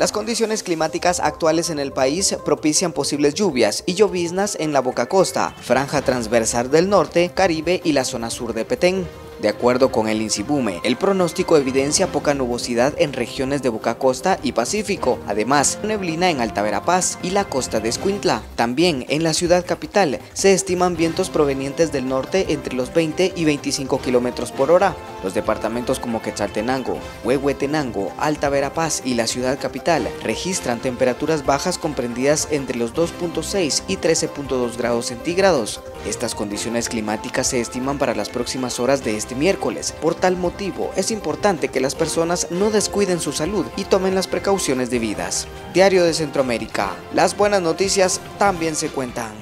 Las condiciones climáticas actuales en el país propician posibles lluvias y lloviznas en la Boca Costa, franja transversal del norte, Caribe y la zona sur de Petén. De acuerdo con el INSIBUME, el pronóstico evidencia poca nubosidad en regiones de Boca Costa y Pacífico, además neblina en Alta Verapaz y la costa de Escuintla. También en la ciudad capital se estiman vientos provenientes del norte entre los 20 y 25 kilómetros por hora. Los departamentos como Quetzaltenango, Huehuetenango, Alta Verapaz y la ciudad capital registran temperaturas bajas comprendidas entre los 2.6 y 13.2 grados centígrados. Estas condiciones climáticas se estiman para las próximas horas de este miércoles. Por tal motivo, es importante que las personas no descuiden su salud y tomen las precauciones debidas. Diario de Centroamérica. Las buenas noticias también se cuentan.